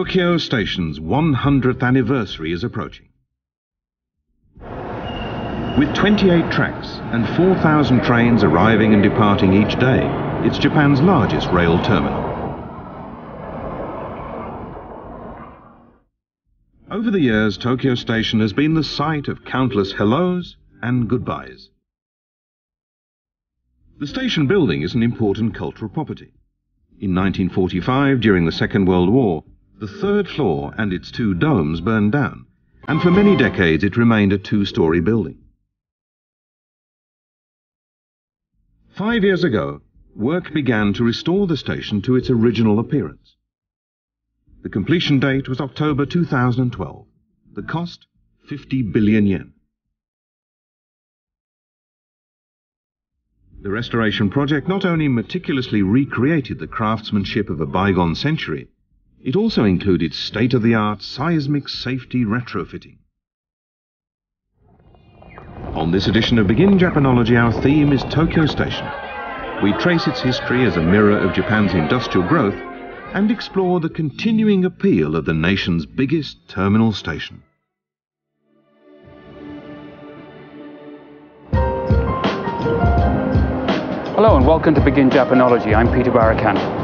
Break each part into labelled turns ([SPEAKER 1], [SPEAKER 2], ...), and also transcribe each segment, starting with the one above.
[SPEAKER 1] Tokyo Station's 100th anniversary is approaching. With 28 tracks and 4,000 trains arriving and departing each day, it's Japan's largest rail terminal. Over the years, Tokyo Station has been the site of countless hellos and goodbyes. The station building is an important cultural property. In 1945, during the Second World War, the third floor and its two domes burned down, and for many decades it remained a two-story building. Five years ago, work began to restore the station to its original appearance. The completion date was October 2012. The cost, 50 billion yen. The restoration project not only meticulously recreated the craftsmanship of a bygone century, it also included state-of-the-art seismic safety retrofitting. On this edition of Begin Japanology, our theme is Tokyo Station. We trace its history as a mirror of Japan's industrial growth and explore the continuing appeal of the nation's biggest terminal station.
[SPEAKER 2] Hello and welcome to Begin Japanology. I'm Peter Barakan.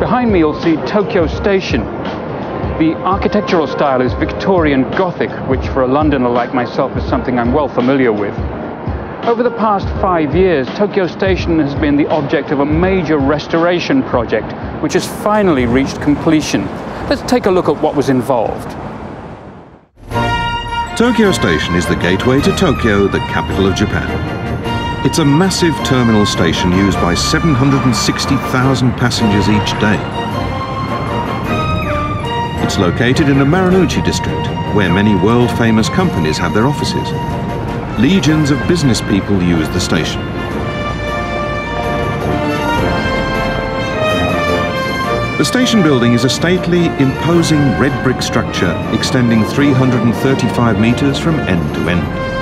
[SPEAKER 2] Behind me you'll see Tokyo Station. The architectural style is Victorian Gothic, which for a Londoner like myself is something I'm well familiar with. Over the past five years, Tokyo Station has been the object of a major restoration project, which has finally reached completion. Let's take a look at what was involved.
[SPEAKER 1] Tokyo Station is the gateway to Tokyo, the capital of Japan. It's a massive terminal station used by 760,000 passengers each day. It's located in the Marunouchi district, where many world-famous companies have their offices. Legions of business people use the station. The station building is a stately, imposing red brick structure extending 335 metres from end to end.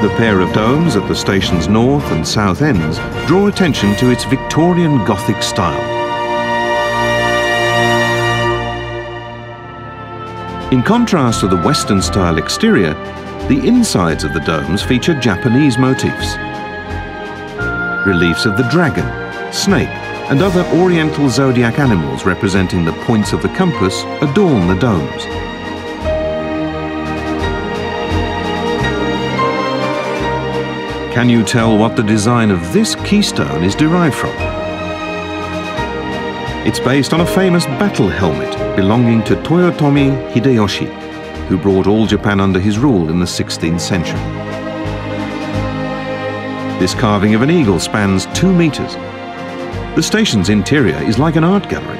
[SPEAKER 1] The pair of domes at the station's north and south ends draw attention to its Victorian Gothic style. In contrast to the Western-style exterior, the insides of the domes feature Japanese motifs. Reliefs of the dragon, snake and other oriental zodiac animals representing the points of the compass adorn the domes. Can you tell what the design of this keystone is derived from? It's based on a famous battle helmet belonging to Toyotomi Hideyoshi, who brought all Japan under his rule in the 16th century. This carving of an eagle spans two meters. The station's interior is like an art gallery.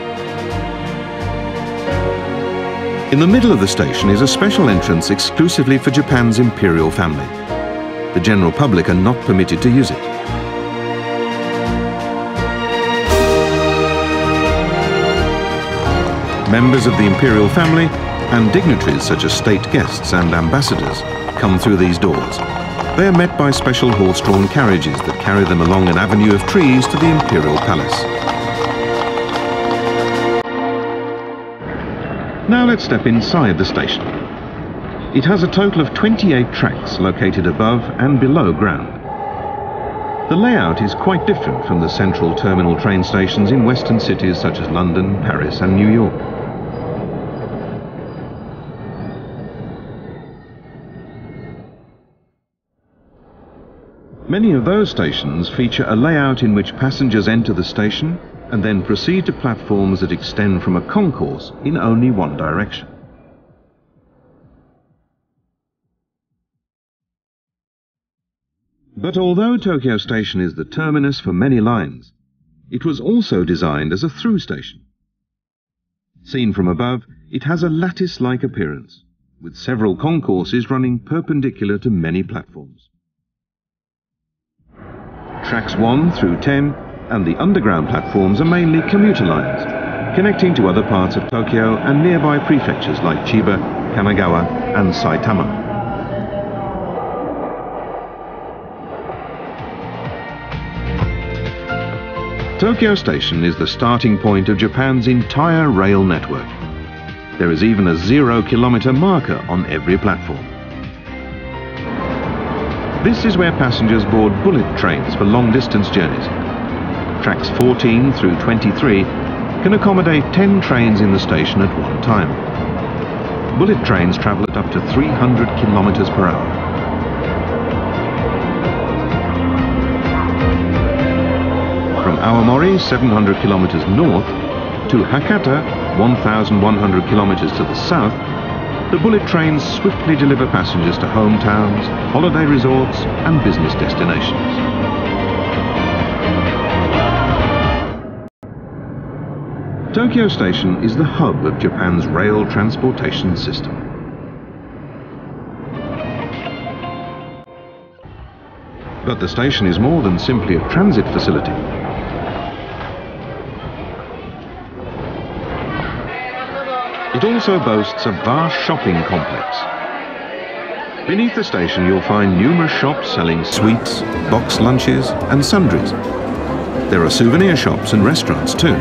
[SPEAKER 1] In the middle of the station is a special entrance exclusively for Japan's imperial family. The general public are not permitted to use it. Members of the imperial family and dignitaries such as state guests and ambassadors come through these doors. They are met by special horse-drawn carriages that carry them along an avenue of trees to the imperial palace. Now let's step inside the station. It has a total of 28 tracks located above and below ground. The layout is quite different from the central terminal train stations in western cities such as London, Paris and New York. Many of those stations feature a layout in which passengers enter the station and then proceed to platforms that extend from a concourse in only one direction. But although Tokyo Station is the terminus for many lines, it was also designed as a through station. Seen from above, it has a lattice-like appearance, with several concourses running perpendicular to many platforms. Tracks 1 through 10 and the underground platforms are mainly commuter lines, connecting to other parts of Tokyo and nearby prefectures like Chiba, Kanagawa and Saitama. Tokyo Station is the starting point of Japan's entire rail network. There is even a zero kilometer marker on every platform. This is where passengers board bullet trains for long distance journeys. Tracks 14 through 23 can accommodate 10 trains in the station at one time. Bullet trains travel at up to 300 kilometers per hour. Aomori, 700 kilometers north, to Hakata, 1,100 kilometers to the south, the bullet trains swiftly deliver passengers to hometowns, holiday resorts and business destinations. Tokyo Station is the hub of Japan's rail transportation system. But the station is more than simply a transit facility. It also boasts a vast shopping complex. Beneath the station you'll find numerous shops selling sweets, box lunches and sundries. There are souvenir shops and restaurants too.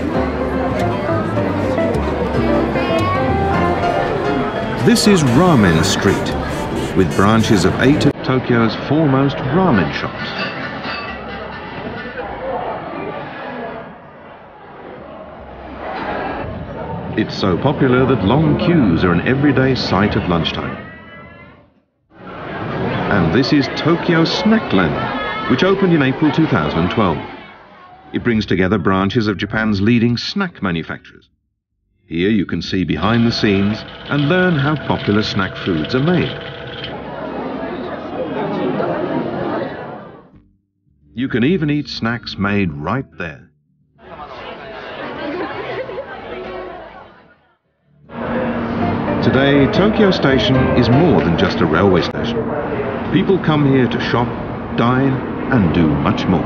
[SPEAKER 1] This is Ramen Street, with branches of eight of Tokyo's foremost ramen shops. It's so popular that long queues are an everyday sight at lunchtime. And this is Tokyo Snackland, which opened in April 2012. It brings together branches of Japan's leading snack manufacturers. Here you can see behind the scenes and learn how popular snack foods are made. You can even eat snacks made right there. Today, Tokyo Station is more than just a railway station. People come here to shop, dine, and do much more.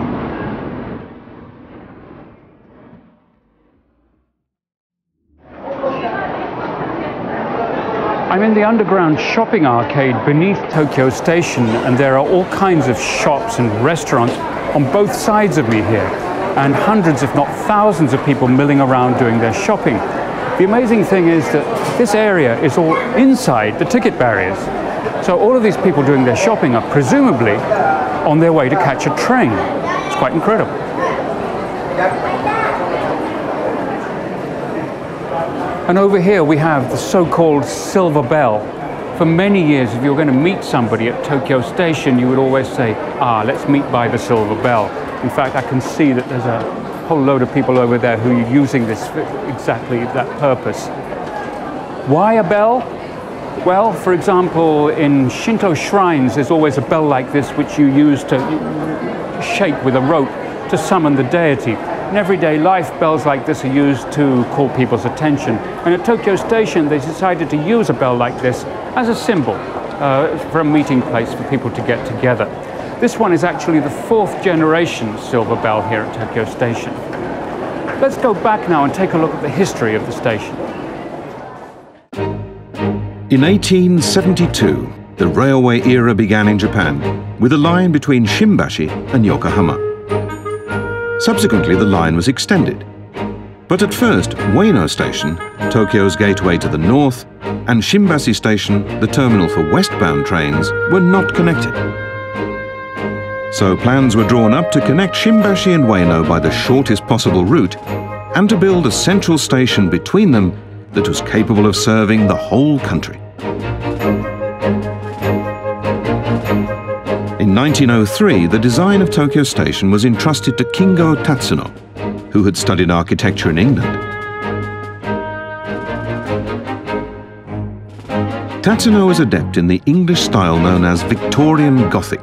[SPEAKER 2] I'm in the underground shopping arcade beneath Tokyo Station, and there are all kinds of shops and restaurants on both sides of me here, and hundreds, if not thousands, of people milling around doing their shopping. The amazing thing is that this area is all inside the ticket barriers. So all of these people doing their shopping are presumably on their way to catch a train. It's quite incredible. And over here we have the so-called Silver Bell. For many years, if you were going to meet somebody at Tokyo Station, you would always say, ah, let's meet by the Silver Bell. In fact, I can see that there's a whole load of people over there who are using this for exactly that purpose. Why a bell? Well, for example, in Shinto shrines, there's always a bell like this which you use to shake with a rope to summon the deity. In everyday life, bells like this are used to call people's attention. And at Tokyo Station, they decided to use a bell like this as a symbol uh, for a meeting place for people to get together. This one is actually the fourth generation silver bell here at Tokyo Station. Let's go back now and take a look at the history of the station.
[SPEAKER 1] In 1872, the railway era began in Japan with a line between Shimbashi and Yokohama. Subsequently, the line was extended. But at first, Ueno Station, Tokyo's gateway to the north, and Shimbashi Station, the terminal for westbound trains, were not connected. So plans were drawn up to connect Shimbashi and Ueno by the shortest possible route and to build a central station between them that was capable of serving the whole country. In 1903, the design of Tokyo Station was entrusted to Kingo Tatsuno, who had studied architecture in England. Tatsuno is adept in the English style known as Victorian Gothic,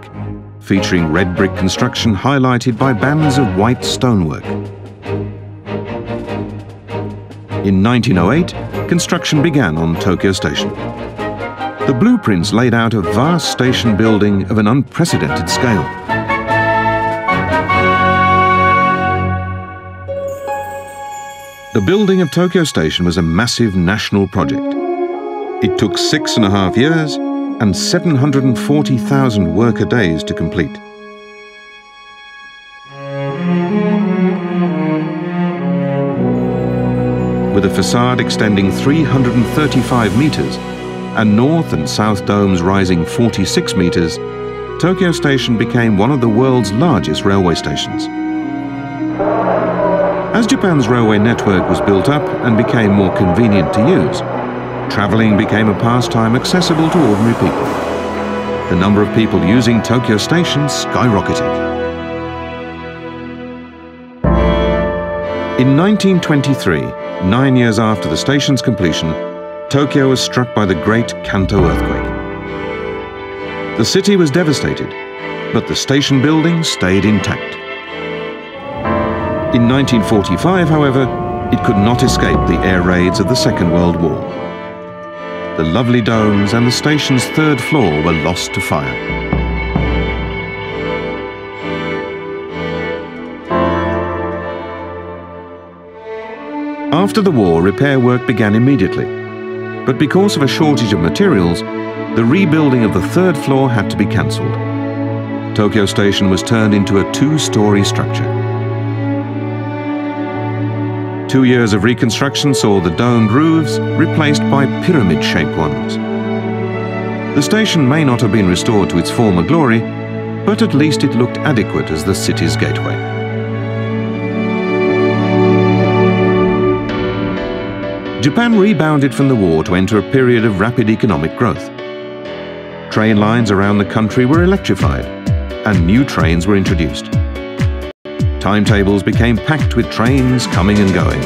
[SPEAKER 1] featuring red brick construction highlighted by bands of white stonework. In 1908, construction began on Tokyo Station. The blueprints laid out a vast station building of an unprecedented scale. The building of Tokyo Station was a massive national project. It took six and a half years and 740,000 worker days to complete. with a facade extending 335 metres and north and south domes rising 46 metres, Tokyo Station became one of the world's largest railway stations. As Japan's railway network was built up and became more convenient to use, travelling became a pastime accessible to ordinary people. The number of people using Tokyo Station skyrocketed. In 1923, nine years after the station's completion, Tokyo was struck by the great Kanto earthquake. The city was devastated, but the station building stayed intact. In 1945, however, it could not escape the air raids of the Second World War. The lovely domes and the station's third floor were lost to fire. After the war, repair work began immediately. But because of a shortage of materials, the rebuilding of the third floor had to be cancelled. Tokyo Station was turned into a two-story structure. Two years of reconstruction saw the domed roofs replaced by pyramid-shaped ones. The station may not have been restored to its former glory, but at least it looked adequate as the city's gateway. Japan rebounded from the war to enter a period of rapid economic growth. Train lines around the country were electrified and new trains were introduced. Timetables became packed with trains coming and going.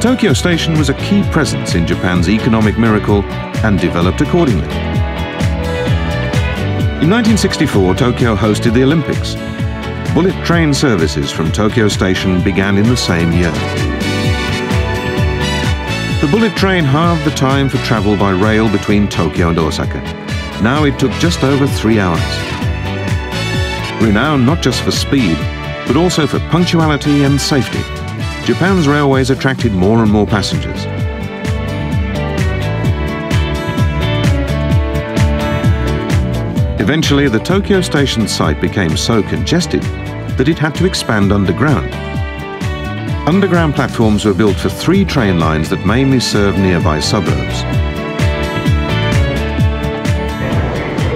[SPEAKER 1] Tokyo Station was a key presence in Japan's economic miracle and developed accordingly. In 1964, Tokyo hosted the Olympics. Bullet train services from Tokyo Station began in the same year. The bullet train halved the time for travel by rail between Tokyo and Osaka. Now it took just over three hours. Renowned not just for speed, but also for punctuality and safety, Japan's railways attracted more and more passengers. Eventually, the Tokyo station site became so congested that it had to expand underground Underground platforms were built for three train lines that mainly serve nearby suburbs.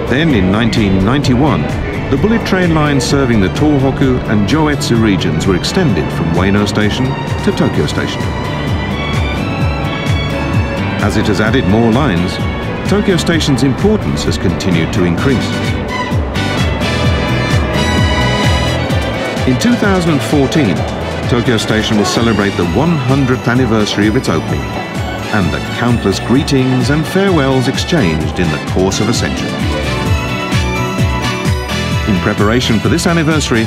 [SPEAKER 1] Then in 1991, the bullet train lines serving the Tohoku and Joetsu regions were extended from Ueno Station to Tokyo Station. As it has added more lines, Tokyo Station's importance has continued to increase. In 2014, Tokyo Station will celebrate the 100th anniversary of its opening and the countless greetings and farewells exchanged in the course of a century. In preparation for this anniversary,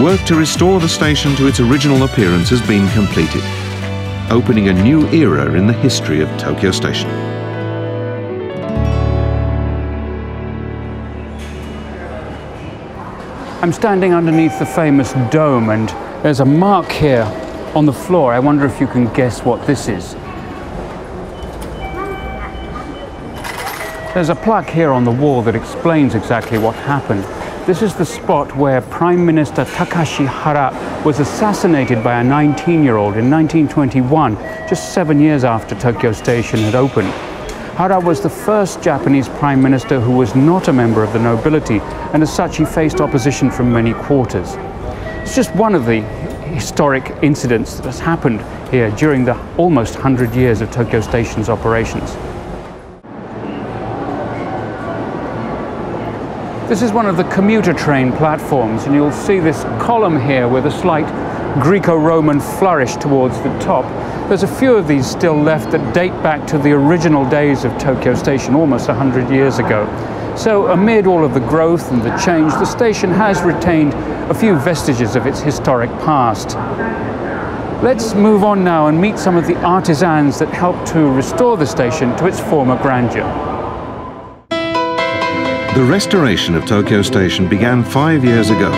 [SPEAKER 1] work to restore the station to its original appearance has been completed, opening a new era in the history of Tokyo Station.
[SPEAKER 2] I'm standing underneath the famous dome and there's a mark here on the floor. I wonder if you can guess what this is. There's a plaque here on the wall that explains exactly what happened. This is the spot where Prime Minister Takashi Hara was assassinated by a 19-year-old in 1921, just seven years after Tokyo Station had opened. Hara was the first Japanese prime minister who was not a member of the nobility, and as such he faced opposition from many quarters. It's just one of the historic incidents that has happened here during the almost 100 years of Tokyo Station's operations. This is one of the commuter train platforms and you'll see this column here with a slight Greco-Roman flourish towards the top. There's a few of these still left that date back to the original days of Tokyo Station almost 100 years ago. So amid all of the growth and the change, the station has retained a few vestiges of its historic past. Let's move on now and meet some of the artisans that helped to restore the station to its former grandeur.
[SPEAKER 1] The restoration of Tokyo Station began five years ago.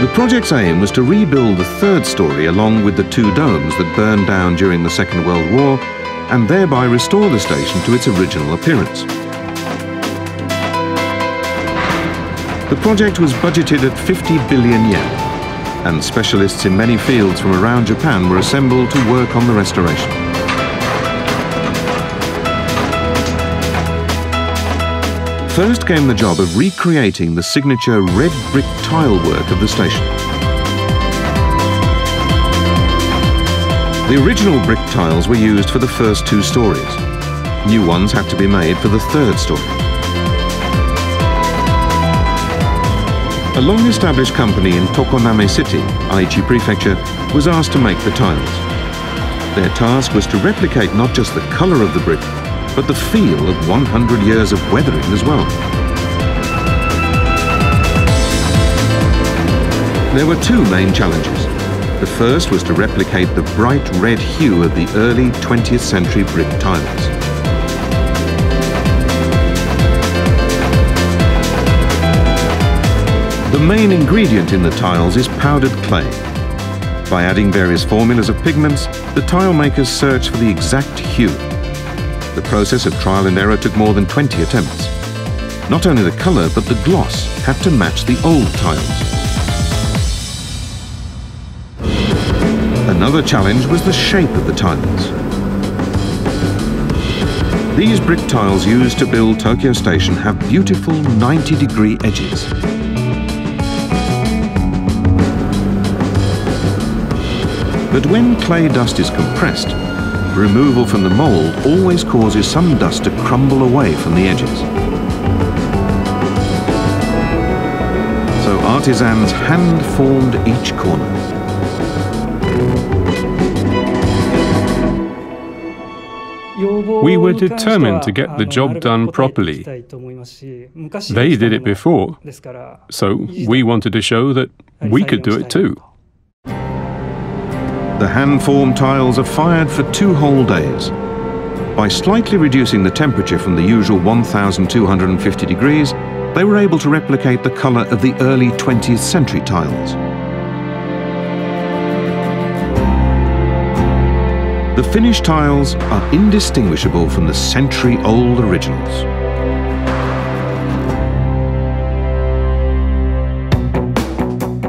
[SPEAKER 1] The project's aim was to rebuild the third story along with the two domes that burned down during the Second World War and thereby restore the station to its original appearance. The project was budgeted at 50 billion yen and specialists in many fields from around Japan were assembled to work on the restoration. First came the job of recreating the signature red brick tile work of the station. The original brick tiles were used for the first two stories. New ones had to be made for the third story. A long-established company in Tokoname City, Aichi Prefecture, was asked to make the tiles. Their task was to replicate not just the colour of the brick, but the feel of 100 years of weathering as well. There were two main challenges. The first was to replicate the bright red hue of the early 20th century brick tiles. The main ingredient in the tiles is powdered clay. By adding various formulas of pigments, the tile makers search for the exact hue. The process of trial and error took more than 20 attempts. Not only the colour, but the gloss had to match the old tiles. Another challenge was the shape of the tiles. These brick tiles used to build Tokyo Station have beautiful 90 degree edges. But when clay dust is compressed, removal from the mould always causes some dust to crumble away from the edges. So artisans hand-formed each corner.
[SPEAKER 3] We were determined to get the job done properly. They did it before, so we wanted to show that we could do it too.
[SPEAKER 1] The hand-formed tiles are fired for two whole days. By slightly reducing the temperature from the usual 1250 degrees, they were able to replicate the colour of the early 20th century tiles. The finished tiles are indistinguishable from the century-old originals.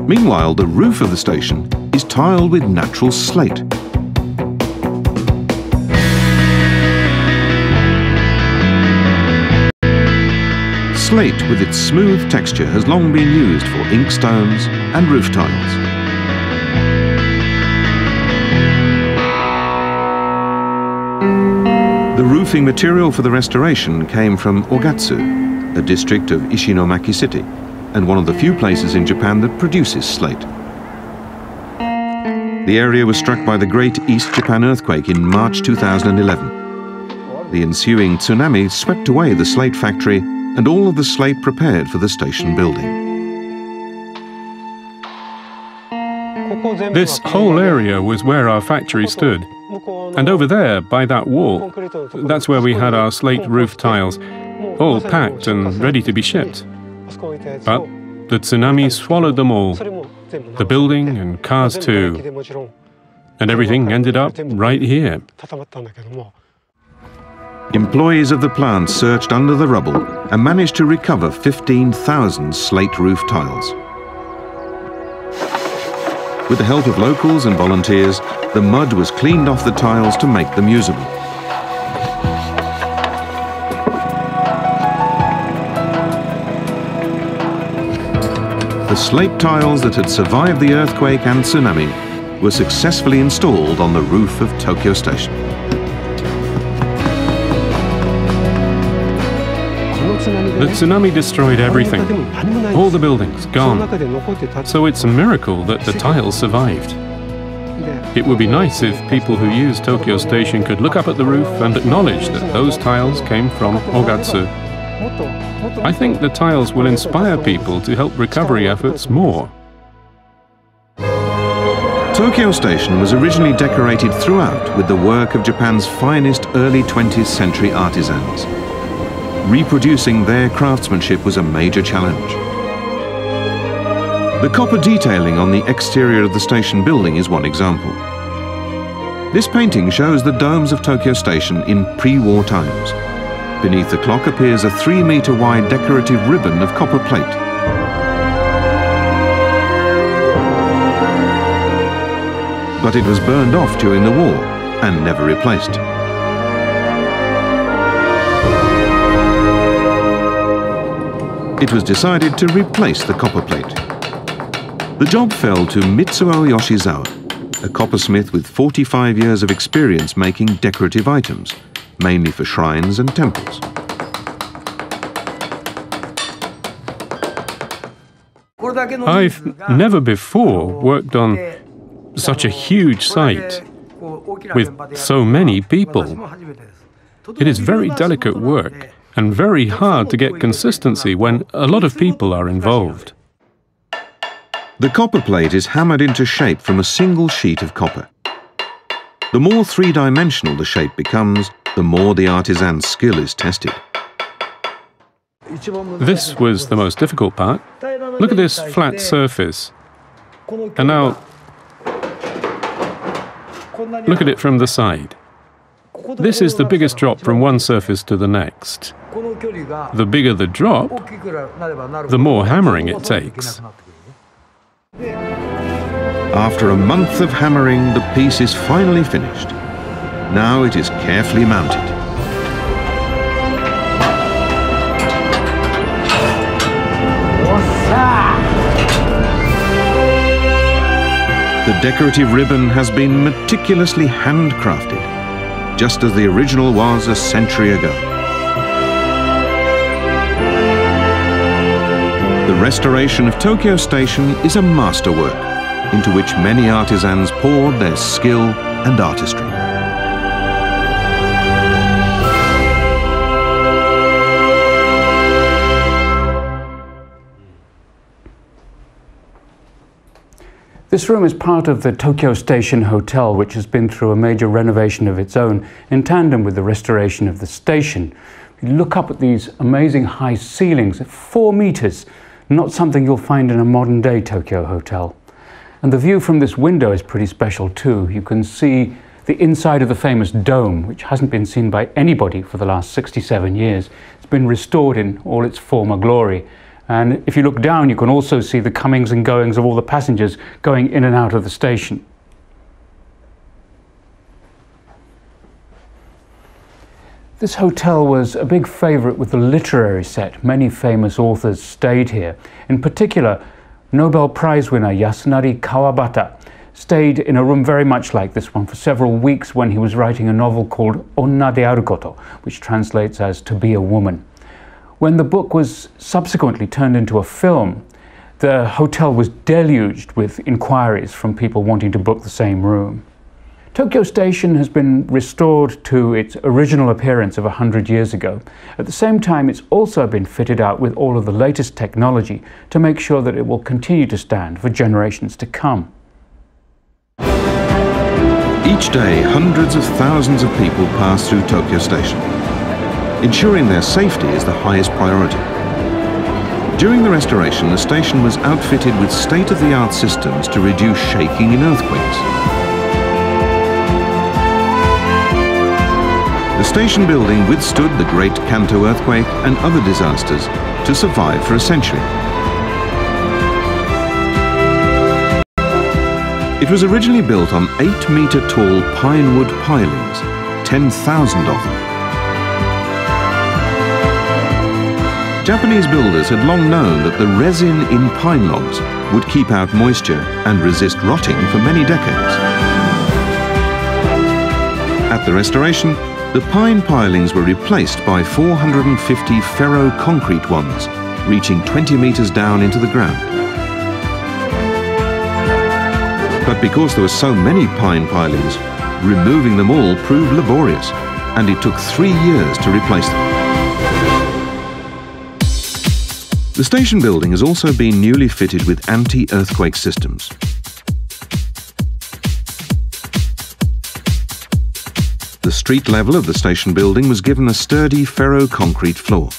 [SPEAKER 1] Meanwhile, the roof of the station is tiled with natural slate. Slate with its smooth texture has long been used for inkstones and roof tiles. The roofing material for the restoration came from Ogatsu, a district of Ishinomaki City, and one of the few places in Japan that produces slate. The area was struck by the Great East Japan earthquake in March 2011. The ensuing tsunami swept away the slate factory and all of the slate prepared for the station building.
[SPEAKER 3] This whole area was where our factory stood. And over there, by that wall, that's where we had our slate roof tiles, all packed and ready to be shipped. But the tsunami swallowed them all, the building and cars too. And everything ended up right here.
[SPEAKER 1] Employees of the plant searched under the rubble and managed to recover 15,000 slate roof tiles. With the help of locals and volunteers, the mud was cleaned off the tiles to make them usable. The slate tiles that had survived the earthquake and tsunami were successfully installed on the roof of Tokyo Station.
[SPEAKER 3] The tsunami destroyed everything. All the buildings gone. So it's a miracle that the tiles survived. It would be nice if people who use Tokyo Station could look up at the roof and acknowledge that those tiles came from Ogatsu. I think the tiles will inspire people to help recovery efforts more.
[SPEAKER 1] Tokyo Station was originally decorated throughout with the work of Japan's finest early 20th century artisans. Reproducing their craftsmanship was a major challenge. The copper detailing on the exterior of the station building is one example. This painting shows the domes of Tokyo Station in pre-war times. Beneath the clock appears a three metre wide decorative ribbon of copper plate. but it was burned off during the war and never replaced. It was decided to replace the copper plate. The job fell to Mitsuo Yoshizawa, a coppersmith with 45 years of experience making decorative items, mainly for shrines and temples.
[SPEAKER 3] I've never before worked on such a huge site with so many people. It is very delicate work and very hard to get consistency when a lot of people are involved.
[SPEAKER 1] The copper plate is hammered into shape from a single sheet of copper. The more three-dimensional the shape becomes, the more the artisan's skill is tested.
[SPEAKER 3] This was the most difficult part. Look at this flat surface. And now, look at it from the side. This is the biggest drop from one surface to the next. The bigger the drop, the more hammering it takes.
[SPEAKER 1] After a month of hammering, the piece is finally finished. Now it is carefully mounted. The decorative ribbon has been meticulously handcrafted, just as the original was a century ago. The restoration of Tokyo Station is a masterwork into which many artisans poured their skill and artistry.
[SPEAKER 2] This room is part of the Tokyo Station Hotel, which has been through a major renovation of its own in tandem with the restoration of the station. You look up at these amazing high ceilings, four meters, not something you'll find in a modern day Tokyo hotel. And the view from this window is pretty special too. You can see the inside of the famous dome, which hasn't been seen by anybody for the last 67 years. It's been restored in all its former glory. And if you look down, you can also see the comings and goings of all the passengers going in and out of the station. This hotel was a big favourite with the literary set. Many famous authors stayed here. In particular, Nobel Prize winner Yasunari Kawabata stayed in a room very much like this one for several weeks when he was writing a novel called Onna de Arukoto, which translates as To Be a Woman. When the book was subsequently turned into a film, the hotel was deluged with inquiries from people wanting to book the same room. Tokyo Station has been restored to its original appearance of 100 years ago. At the same time, it's also been fitted out with all of the latest technology to make sure that it will continue to stand for generations to come.
[SPEAKER 1] Each day, hundreds of thousands of people pass through Tokyo Station. Ensuring their safety is the highest priority. During the restoration, the station was outfitted with state-of-the-art systems to reduce shaking in earthquakes. The station building withstood the Great Kanto earthquake and other disasters to survive for a century. It was originally built on 8-metre tall pine wood pilings, 10,000 of them. Japanese builders had long known that the resin in pine logs would keep out moisture and resist rotting for many decades. At the restoration, the pine pilings were replaced by 450 ferro-concrete ones, reaching 20 metres down into the ground. But because there were so many pine pilings, removing them all proved laborious, and it took three years to replace them. The station building has also been newly fitted with anti-earthquake systems. The street level of the station building was given a sturdy ferro-concrete floor.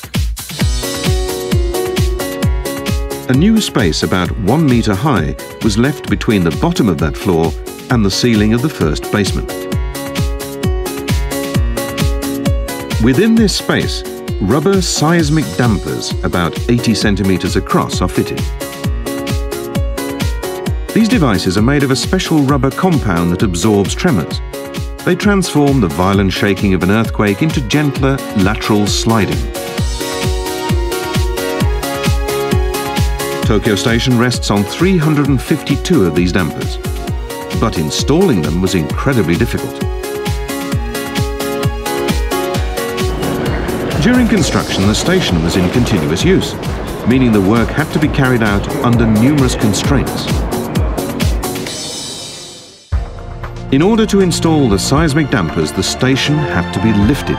[SPEAKER 1] A new space about one metre high was left between the bottom of that floor and the ceiling of the first basement. Within this space, Rubber seismic dampers about 80 centimetres across are fitted. These devices are made of a special rubber compound that absorbs tremors. They transform the violent shaking of an earthquake into gentler lateral sliding. Tokyo Station rests on 352 of these dampers, but installing them was incredibly difficult. During construction, the station was in continuous use, meaning the work had to be carried out under numerous constraints. In order to install the seismic dampers, the station had to be lifted.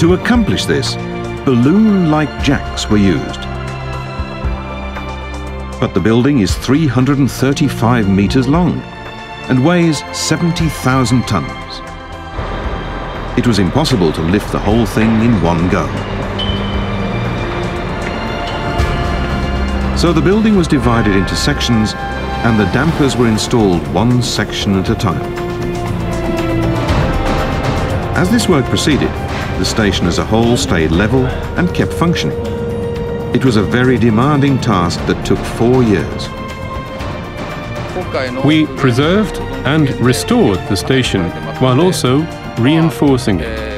[SPEAKER 1] To accomplish this, balloon-like jacks were used. But the building is 335 meters long and weighs 70,000 tons. It was impossible to lift the whole thing in one go. So the building was divided into sections and the dampers were installed one section at a time. As this work proceeded, the station as a whole stayed level and kept functioning. It was a very demanding task that took four years.
[SPEAKER 3] We preserved and restored the station while also reinforcing it.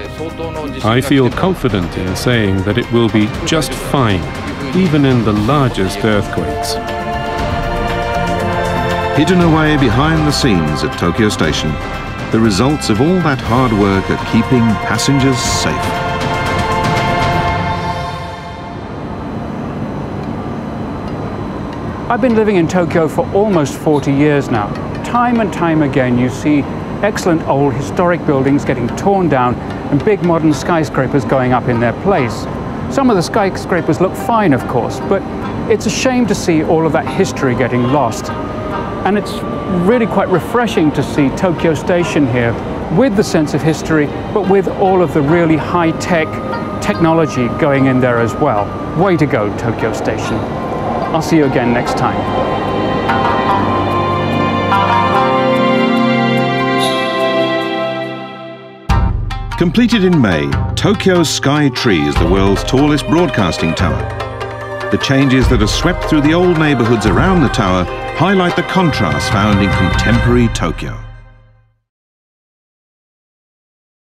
[SPEAKER 3] I feel confident in saying that it will be just fine, even in the largest earthquakes.
[SPEAKER 1] Hidden away behind the scenes at Tokyo Station the results of all that hard work are keeping passengers safe.
[SPEAKER 2] I've been living in Tokyo for almost 40 years now. Time and time again you see excellent old historic buildings getting torn down and big modern skyscrapers going up in their place. Some of the skyscrapers look fine, of course, but it's a shame to see all of that history getting lost. And it's really quite refreshing to see Tokyo Station here with the sense of history, but with all of the really high-tech technology going in there as well. Way to go, Tokyo Station. I'll see you again next time.
[SPEAKER 1] Completed in May, Tokyo's Sky Tree is the world's tallest broadcasting tower. The changes that are swept through the old neighborhoods around the tower highlight the contrast found in contemporary Tokyo.